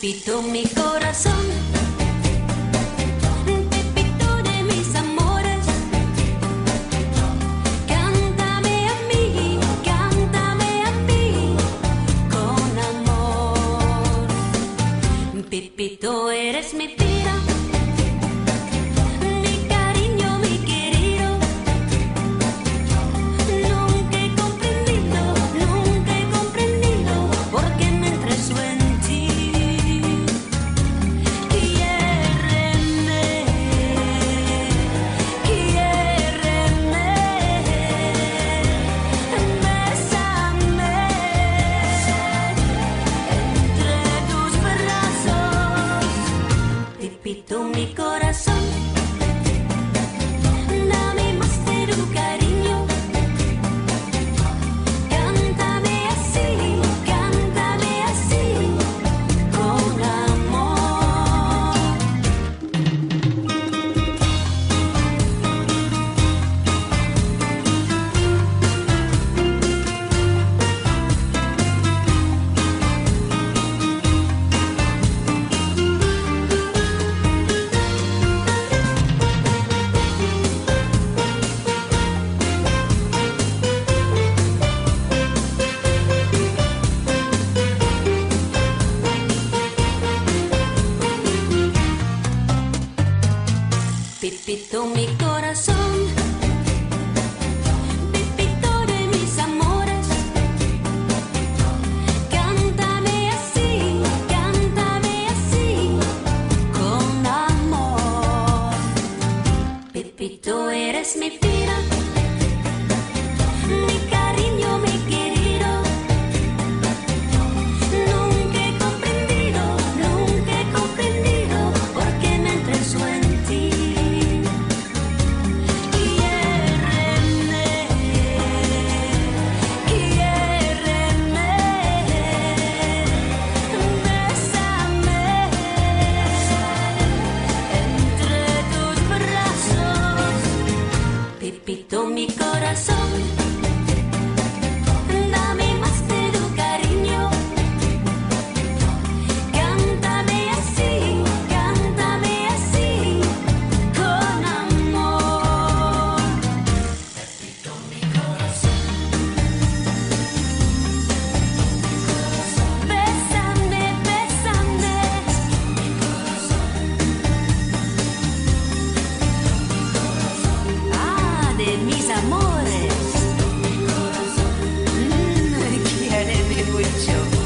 Pepito mi corazón. Pepito de mis amores. Cántame a mí, cántame a mí con amor. Pepito eres mi vida. Pepito, mi corazón. quitó mi corazón. amores. Mm, quieren mucho.